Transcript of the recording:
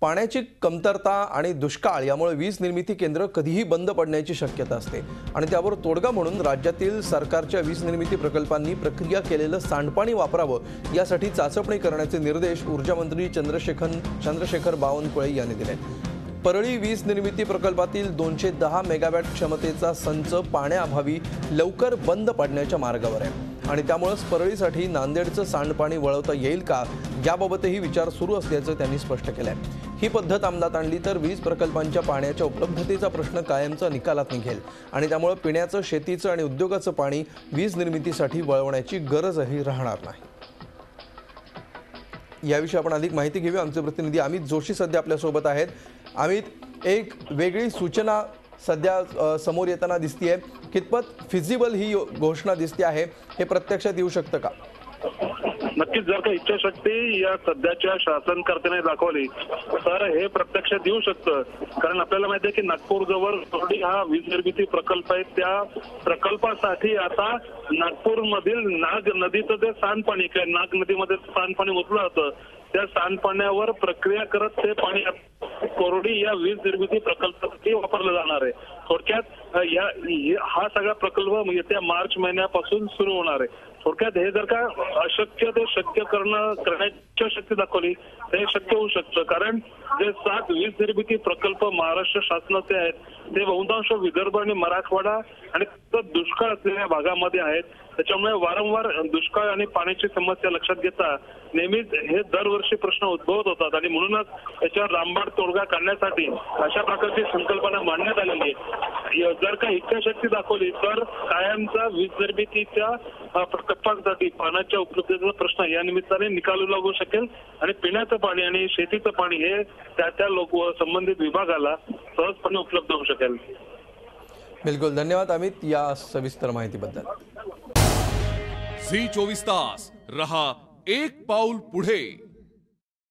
पाण्याची कमतरता आणि दुष्काळ यामुळे वीज निर्मिती केंद्र कधीही बंद पडण्याची शक्यता असते. आणि त्यावर तोडगा म्हणून राज्यातील सरकारच्या वीज निर्मिती प्रकल्पांनी प्रक्रिया केलेलं सांडपाणी वापरावं यासाठी चाचपणी करण्याचे निर्देश ऊर्जामंत्री चंद्रशेखर चंद्रशेखर बावनकुळे यांनी दिले. परळी वीज निर्मिती प्रकल्पातील दोनशे दहा मेगावॅट क्षमतेचा संच पाण्याअभावी लवकर बंद पडण्याच्या मार्गावर आहे. आणि त्यामुळं परळीसाठी नांदेडचं सांडपाणी वळवता येईल का याबाबतही विचार सुरू असल्याचं त्यांनी स्पष्ट केलंय. ही पद्धत अंमलात आणली तर वीज प्रकल्पांच्या पाण्याच्या उपलब्धतेचा प्रश्न कायमचा निकालात निघेल. आणि त्यामुळं पिण्याचं शेतीचं आणि उद्योगाचं पाणी वीज निर्मितीसाठी वळवण्याची गरजही राहणार नाही. याविषयी आपण अधिक माहिती घेऊया. आमचे प्रतिनिधी अमित जोशी सध्या आपल्यासोबत आहेत. अमित एक वेगळी सूचना सध्या समोर येताना दिसतीये. कितपत फिजिबल ही घोषणा दिसते आहे हे प्रत्यक्षात येऊ शकतं का? नक्कीच जर का इच्छाशक्ती या सध्याच्या शासनकर्त्याने दाखवली तर हे प्रत्यक्षात येऊ शकतं. कारण आपल्याला माहिती आहे की नागपूर जवळ थोडी हा वीज निर्मिती प्रकल्प आहे. त्या प्रकल्पासाठी आता नागपूर मधील नाग नदीचं जे सांडपाणी काय नाग नदीमध्ये सांडपाणी ओतलं जातं त्या सांडपाण्यावर प्रक्रिया करत ते पाणी कोरडी या वीज निर्मिती प्रकल्पासाठी वापरलं जाणार आहे. थोडक्यात या हा सगळा प्रकल्प येत्या मार्च महिन्यापासून सुरू होणार आहे. थोडक्यात हे जर का अशक्य ते शक्य करणं करण्याची शक्ती दाखवली तर हे शक्य होऊ शकतं. कारण जे सात वीज निर्मिती प्रकल्प महाराष्ट्र शासनाचे आहेत ते बहुतांश विदर्भ आणि मराठवाडा आणि दुष्काळ असलेल्या भागामध्ये आहेत. त्याच्यामुळे वारंवार दुष्काळ आणि पाण्याची समस्या लक्षात घेता नेहमीच हे दरवर्षी प्रश्न उद्भवत होतात. आणि म्हणूनच याच्यावर रामबाड तोडगा काढण्यासाठी अशा प्रकारची संकल्पना मांडण्यात आलेली आहे. जर का इच्छाशक्ती दाखवली तर कायमचा वीज निर्मितीच्या प्रकल्पांसाठी पाण्याच्या उपलब्धतेचा प्रश्न या निमित्ताने निकालू लागू शकेल. आणि पिण्याचं पाणी आणि शेतीचं पाणी हे त्या त्या लोक संबंधित विभागाला सहजपणे उपलब्ध होऊ शकेल. बिलकुल. धन्यवाद अमित या सविस्तर माहितीबद्दल. झी चोवीस तास. रहा एक पाऊल पुढे.